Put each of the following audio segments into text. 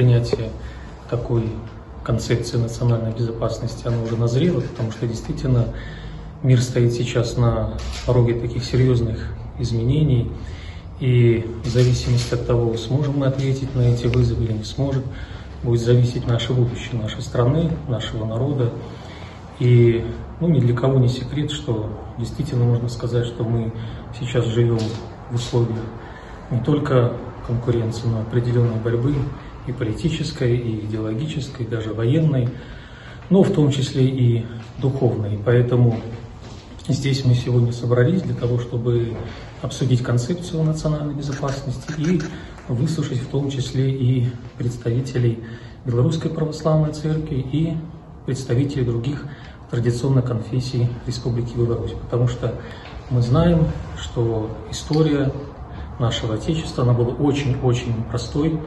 принятие такой концепции национальной безопасности, оно уже назрело, потому что действительно мир стоит сейчас на пороге таких серьезных изменений, и в зависимости от того, сможем мы ответить на эти вызовы или не сможем, будет зависеть наше будущее нашей страны, нашего народа. И ну, ни для кого не секрет, что действительно можно сказать, что мы сейчас живем в условиях не только конкуренции, но определенной борьбы и политической, и идеологической, даже военной, но в том числе и духовной. Поэтому здесь мы сегодня собрались для того, чтобы обсудить концепцию национальной безопасности и выслушать в том числе и представителей Белорусской Православной Церкви и представителей других традиционных конфессий Республики Беларусь. Потому что мы знаем, что история нашего Отечества, она была очень-очень простой,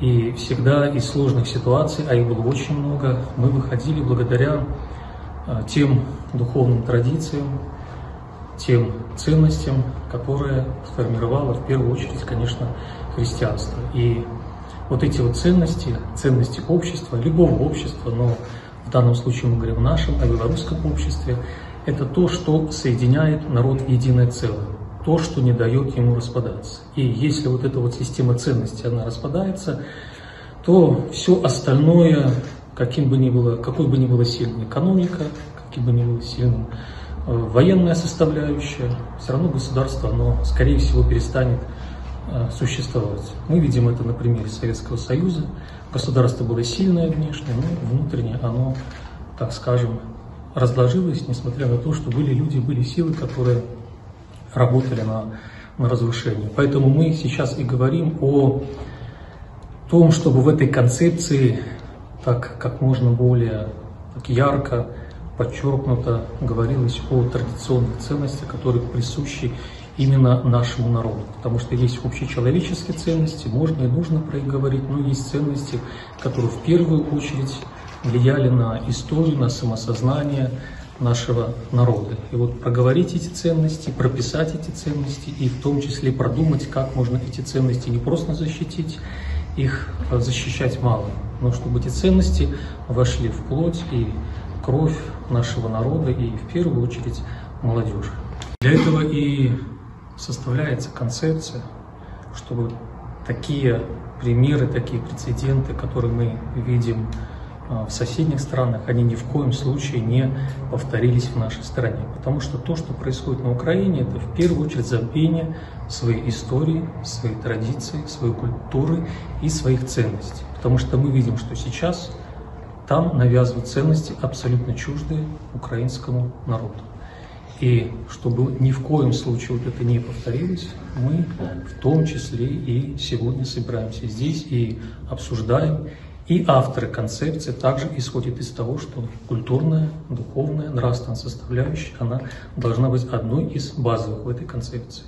и всегда из сложных ситуаций, а их было очень много, мы выходили благодаря а, тем духовным традициям, тем ценностям, которые сформировало в первую очередь, конечно, христианство. И вот эти вот ценности, ценности общества, любого общества, но в данном случае мы говорим о нашем, о белорусском обществе, это то, что соединяет народ в единое целое то, что не дает ему распадаться. И если вот эта вот система ценностей, она распадается, то все остальное, каким бы ни было, какой бы ни была сильной экономика, каким бы ни было сильным э, военная составляющая, все равно государство, оно, скорее всего, перестанет э, существовать. Мы видим это на примере Советского Союза. Государство было сильное внешне, но внутренне оно, так скажем, разложилось, несмотря на то, что были люди, были силы, которые работали на, на разрушение. Поэтому мы сейчас и говорим о том, чтобы в этой концепции так как можно более так ярко, подчеркнуто говорилось о традиционных ценностях, которые присущи именно нашему народу. Потому что есть общечеловеческие ценности, можно и нужно про их говорить, но есть ценности, которые в первую очередь влияли на историю, на самосознание, нашего народа. И вот проговорить эти ценности, прописать эти ценности и в том числе продумать, как можно эти ценности не просто защитить, их защищать мало, но чтобы эти ценности вошли в плоть и кровь нашего народа и в первую очередь молодежи. Для этого и составляется концепция, чтобы такие примеры, такие прецеденты, которые мы видим в соседних странах, они ни в коем случае не повторились в нашей стране. Потому что то, что происходит на Украине, это в первую очередь забвение своей истории, своей традиции, своей культуры и своих ценностей. Потому что мы видим, что сейчас там навязывают ценности абсолютно чуждые украинскому народу. И чтобы ни в коем случае вот это не повторилось, мы в том числе и сегодня собираемся здесь и обсуждаем и авторы концепции также исходят из того, что культурная, духовная, нравственная составляющая, она должна быть одной из базовых в этой концепции.